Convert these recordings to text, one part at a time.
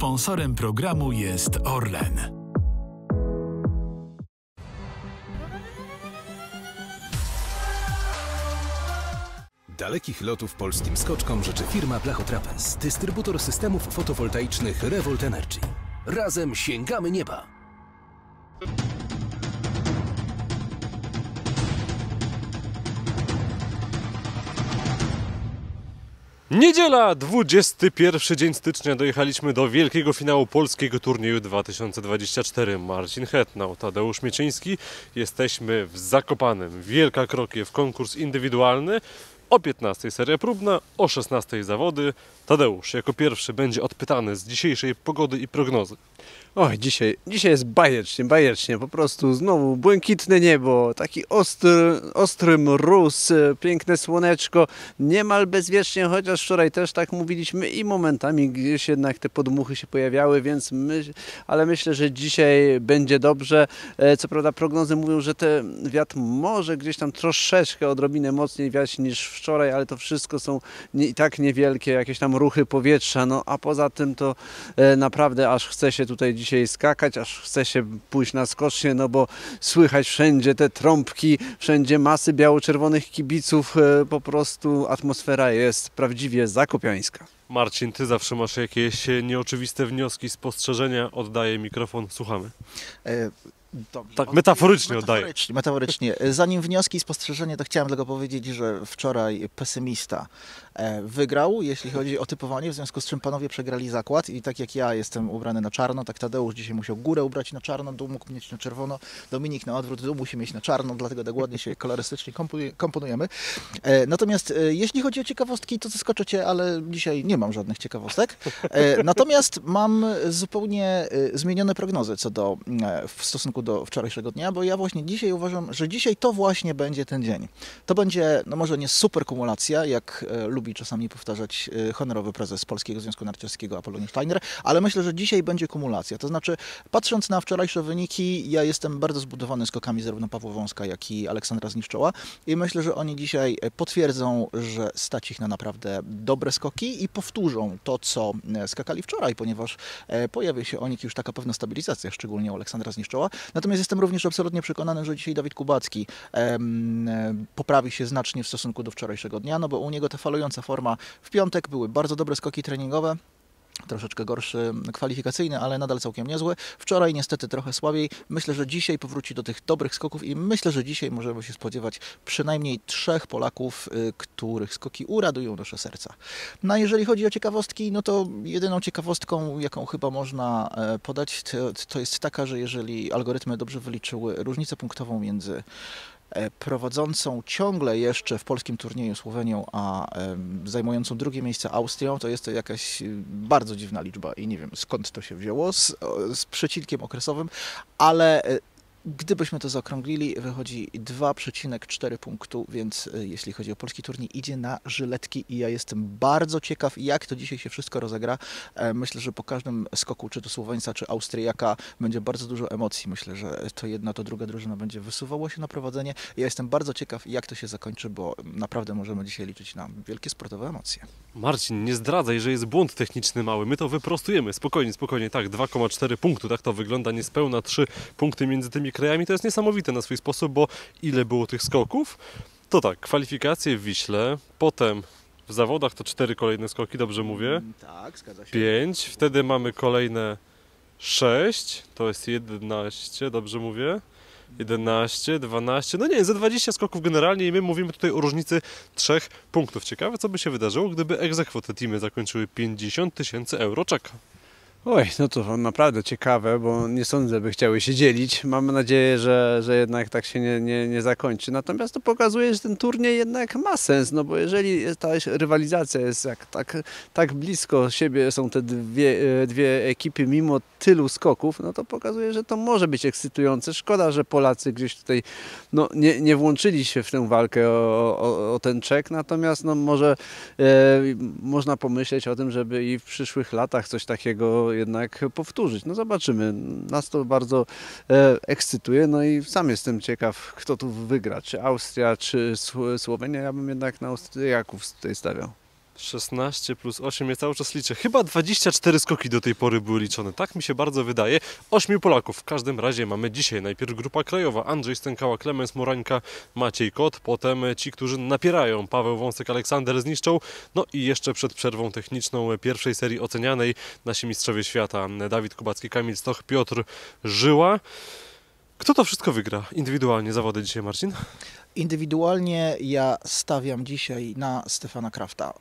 Sponsorem programu jest Orlen. Dalekich lotów polskim skoczkom życzy firma Blachotrapez, dystrybutor systemów fotowoltaicznych Revolt Energy. Razem sięgamy nieba! Niedziela, 21 dzień stycznia dojechaliśmy do wielkiego finału polskiego turnieju 2024. Marcin Hetnał, Tadeusz Mieczyński. Jesteśmy w Zakopanem. Wielka Krokiew, konkurs indywidualny. O 15 seria próbna, o 16 zawody. Tadeusz jako pierwszy będzie odpytany z dzisiejszej pogody i prognozy. Oj, dzisiaj, dzisiaj jest bajecznie, bajecznie, po prostu znowu błękitne niebo, taki ostry, ostry mróz, e, piękne słoneczko, niemal bezwiecznie, chociaż wczoraj też tak mówiliśmy i momentami gdzieś jednak te podmuchy się pojawiały, więc my, ale myślę, że dzisiaj będzie dobrze. E, Co prawda prognozy mówią, że ten wiatr może gdzieś tam troszeczkę odrobinę mocniej wiać niż wczoraj, ale to wszystko są i tak niewielkie jakieś tam ruchy powietrza, no a poza tym to e, naprawdę aż chce się tutaj dzisiaj skakać, aż chce się pójść na skocznie, no bo słychać wszędzie te trąbki, wszędzie masy biało-czerwonych kibiców, e, po prostu atmosfera jest prawdziwie zakopiańska. Marcin, ty zawsze masz jakieś e, nieoczywiste wnioski, spostrzeżenia. Oddaję mikrofon, słuchamy. E, Tak metaforycznie oddaję. Metaforycznie, metaforycznie. Zanim wnioski i spostrzeżenia, to chciałem tylko powiedzieć, że wczoraj pesymista wygrał, jeśli chodzi o typowanie, w związku z czym panowie przegrali zakład i tak jak ja jestem ubrany na czarno, tak Tadeusz dzisiaj musiał górę ubrać na czarno, dół mógł mieć na czerwono, Dominik na odwrót, dół musi mieć na czarno, dlatego tak ładnie się kolorystycznie komponuje- komponujemy. E, Natomiast e, jeśli chodzi o ciekawostki, to zaskoczę Cię, ale dzisiaj nie mam żadnych ciekawostek. E, Natomiast mam zupełnie e, zmienione prognozy co do, e, w stosunku do wczorajszego dnia, bo ja właśnie dzisiaj uważam, że dzisiaj to właśnie będzie ten dzień. To będzie, no może nie super kumulacja, jak e, lubi czasami powtarzać e, honorowy prezes Polskiego Związku Narciarskiego Apollonie Steiner, ale myślę, że dzisiaj będzie kumulacja. To znaczy, patrząc na wczorajsze wyniki, ja jestem bardzo zbudowany skokami zarówno Pawła Wąska, jak i Aleksandra Zniszczoła i myślę, że oni dzisiaj e, potwierdzą, że stać ich na naprawdę dobre skoki i powtórzą to, co e, skakali wczoraj, ponieważ pojawia się o nich już taka pewna stabilizacja, szczególnie u Aleksandra Zniszczoła. Natomiast jestem również absolutnie przekonany, że dzisiaj Dawid Kubacki em, poprawi się znacznie w stosunku do wczorajszego dnia, no bo u niego ta falująca forma w piątek były bardzo dobre skoki treningowe, troszeczkę gorszy kwalifikacyjny, ale nadal całkiem niezły. Wczoraj niestety trochę słabiej. Myślę, że dzisiaj powróci do tych dobrych skoków i myślę, że dzisiaj możemy się spodziewać przynajmniej trzech Polaków, y, których skoki uradują nasze serca. No a jeżeli chodzi o ciekawostki, no to jedyną ciekawostką, jaką chyba można e, podać, to, jest taka, że jeżeli algorytmy dobrze wyliczyły różnicę punktową między prowadzącą ciągle jeszcze w polskim turnieju Słowenią, a zajmującą drugie miejsce Austrią, to jest to jakaś y, bardzo dziwna liczba i nie wiem skąd to się wzięło, z, z przecinkiem okresowym, ale e, gdybyśmy to zaokrąglili, wychodzi 2,4 punktu, więc e, jeśli chodzi o polski turniej, idzie na żyletki i ja jestem bardzo ciekaw, jak to dzisiaj się wszystko rozegra. E, Myślę, że po każdym skoku, czy to Słoweńca, czy Austriaka, będzie bardzo dużo emocji. Myślę, że to jedna, to druga drużyna będzie wysuwała się na prowadzenie. Ja jestem bardzo ciekaw, jak to się zakończy, bo naprawdę możemy dzisiaj liczyć na wielkie sportowe emocje. Marcin, nie zdradzaj, że jest błąd techniczny mały. My to wyprostujemy. Spokojnie, spokojnie. Tak, 2,4 punktu. Tak to wygląda. Niespełna 3 punkty między tymi krajami. To jest niesamowite na swój sposób, bo ile było tych skoków? To tak, kwalifikacje w Wiśle, potem w zawodach to cztery kolejne skoki, dobrze mówię. Tak, zgadza się. 5, wtedy mamy kolejne 6, to jest 11, dobrze mówię? 11, 12, no nie, ze 20 skoków generalnie i my mówimy tutaj o różnicy 3 punktów. Ciekawe, co by się wydarzyło, gdyby egzekwo te teamy zakończyły 50 tysięcy euro czeka. Oj, no to naprawdę ciekawe, bo nie sądzę, by chciały się dzielić. Mamy nadzieję, że, że jednak tak się nie, nie, nie zakończy. Natomiast to pokazuje, że ten turniej jednak ma sens, no bo jeżeli ta rywalizacja jest jak tak, tak blisko siebie są te dwie, e, dwie ekipy mimo tylu skoków, no to pokazuje, że to może być ekscytujące. Szkoda, że Polacy gdzieś tutaj no, nie, nie włączyli się w tę walkę o, o, o ten czek, natomiast no, może e, można pomyśleć o tym, żeby i w przyszłych latach coś takiego jednak powtórzyć. No zobaczymy. Nas to bardzo e, ekscytuje, no i sam jestem ciekaw, kto tu wygra, czy Austria, czy Sł- Słowenia. Ja bym jednak na Austriaków tutaj stawiał. 16 plus 8, ja cały czas liczę. Chyba 24 skoki do tej pory były liczone. Tak mi się bardzo wydaje. Ośmiu Polaków. W każdym razie mamy dzisiaj najpierw grupa krajowa. Andrzej Stękała, Klemens Morańka, Maciej Kot. Potem ci, którzy napierają. Paweł Wąsek, Aleksander zniszczą. No i jeszcze przed przerwą techniczną pierwszej serii ocenianej nasi mistrzowie świata. Dawid Kubacki, Kamil Stoch, Piotr Żyła. Kto to wszystko wygra? Indywidualnie zawody dzisiaj, Marcin? Indywidualnie ja stawiam dzisiaj na Stefana Krafta.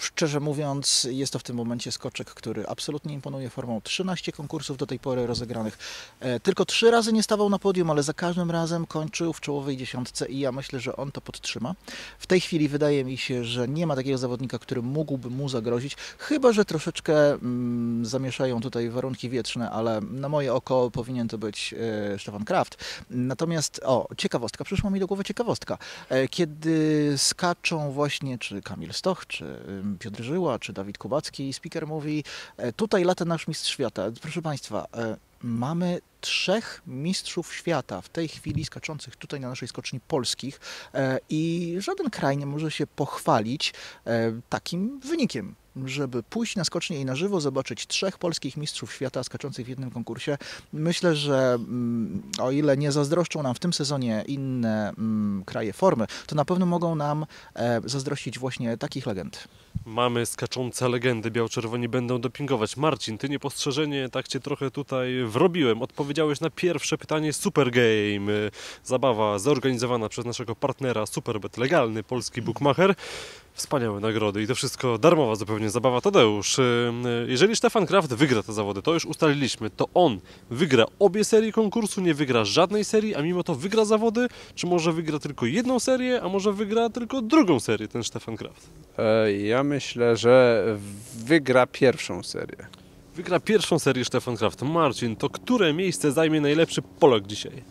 Szczerze mówiąc, jest to w tym momencie skoczek, który absolutnie imponuje formą 13 konkursów do tej pory rozegranych. E, Tylko trzy razy nie stawał na podium, ale za każdym razem kończył w czołowej dziesiątce i ja myślę, że on to podtrzyma. W tej chwili wydaje mi się, że nie ma takiego zawodnika, który mógłby mu zagrozić, chyba że troszeczkę mm, zamieszają tutaj warunki wietrzne, ale na moje oko powinien to być e, Stefan Kraft. Natomiast, o, ciekawostka, przyszła mi do głowy ciekawostka. E, Kiedy skaczą właśnie czy Kamil Stoch, czy Piotr Żyła, czy Dawid Kubacki, speaker mówi, e, tutaj lata nasz mistrz świata. Proszę Państwa, e, mamy trzech mistrzów świata w tej chwili skaczących tutaj na naszej skoczni polskich i żaden kraj nie może się pochwalić takim wynikiem żeby pójść na skocznię i na żywo zobaczyć trzech polskich mistrzów świata skaczących w jednym konkursie. Myślę, że mm, o ile nie zazdroszczą nam w tym sezonie inne mm, kraje formy, to na pewno mogą nam e, zazdrościć właśnie takich legend. Mamy skaczące legendy, biało-czerwoni będą dopingować. Marcin, ty niepostrzeżenie, tak cię trochę tutaj wrobiłem. Odpowiedziałeś na pierwsze pytanie Super Game. Zabawa zorganizowana przez naszego partnera Superbet, legalny polski bookmacher. Wspaniałe nagrody i to wszystko darmowa zupełnie zabawa. Tadeusz, y, y, jeżeli Stefan Kraft wygra te zawody, to już ustaliliśmy, to on wygra obie serie konkursu, nie wygra żadnej serii, a mimo to wygra zawody, czy może wygra tylko jedną serię, a może wygra tylko drugą serię ten Stefan Kraft? E, Ja myślę, że wygra pierwszą serię. Wygra pierwszą serię Stefan Kraft. Marcin, to które miejsce zajmie najlepszy Polak dzisiaj?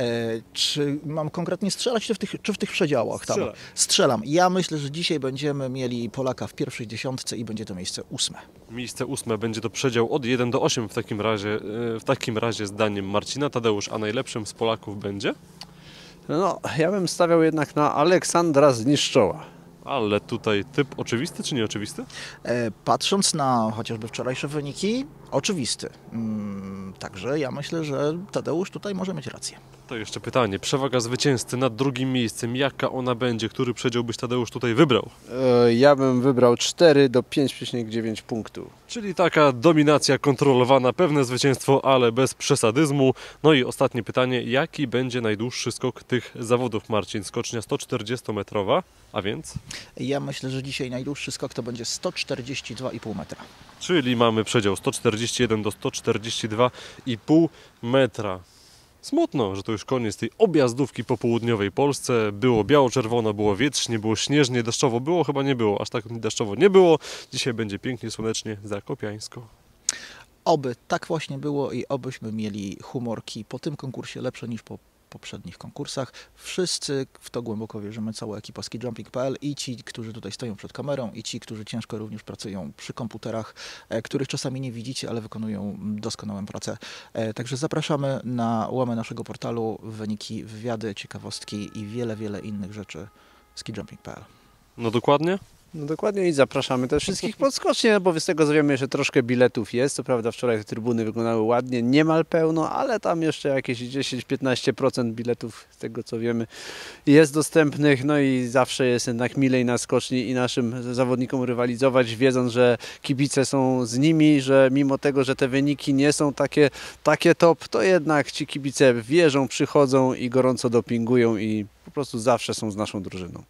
E, czy mam konkretnie strzelać, czy w tych, czy w tych przedziałach? Tam? Strzelaj. Strzelam. Ja myślę, że dzisiaj będziemy mieli Polaka w pierwszej dziesiątce i będzie to miejsce ósme. Miejsce ósme będzie to przedział od 1 do 8 w takim razie, e, w takim razie zdaniem Marcina Tadeusz, a najlepszym z Polaków będzie? No, ja bym stawiał jednak na Aleksandra Zniszczoła. Ale tutaj typ oczywisty czy nieoczywisty? E, Patrząc na chociażby wczorajsze wyniki, oczywisty. Mm, Także ja myślę, że Tadeusz tutaj może mieć rację. To jeszcze pytanie. Przewaga zwycięzcy nad drugim miejscem. Jaka ona będzie? Który przedział byś Tadeusz tutaj wybrał? E, Ja bym wybrał 4 do 5,9 punktu. Czyli taka dominacja kontrolowana, pewne zwycięstwo, ale bez przesadyzmu. No i ostatnie pytanie. Jaki będzie najdłuższy skok tych zawodów, Marcin? Skocznia 140-metrowa, a więc? Ja myślę, że dzisiaj najdłuższy skok to będzie 142,5 metra. Czyli mamy przedział 141 do 142,5 metra. Smutno, że to już koniec tej objazdówki po południowej Polsce. Było biało-czerwono, było wietrznie, było śnieżnie, deszczowo było, chyba nie było, aż tak deszczowo nie było. Dzisiaj będzie pięknie, słonecznie, zakopiańsko. Oby tak właśnie było i obyśmy mieli humorki po tym konkursie lepsze niż po poprzednich konkursach. Wszyscy w to głęboko wierzymy, cała ekipa skijumping.pl i ci, którzy tutaj stoją przed kamerą i ci, którzy ciężko również pracują przy komputerach, e, których czasami nie widzicie, ale wykonują doskonałą pracę. E, Także zapraszamy na łamę naszego portalu, wyniki, wywiady, ciekawostki i wiele, wiele innych rzeczy skijumping.pl. No dokładnie? No dokładnie i zapraszamy też wszystkich podskocznie, bo z tego co wiemy, że troszkę biletów jest. Co prawda wczoraj trybuny wyglądały ładnie, niemal pełno, ale tam jeszcze jakieś 10-15% biletów z tego co wiemy jest dostępnych. No i zawsze jest jednak milej na skoczni i naszym zawodnikom rywalizować, wiedząc, że kibice są z nimi, że mimo tego, że te wyniki nie są takie, takie top, to jednak ci kibice wierzą, przychodzą i gorąco dopingują i po prostu zawsze są z naszą drużyną.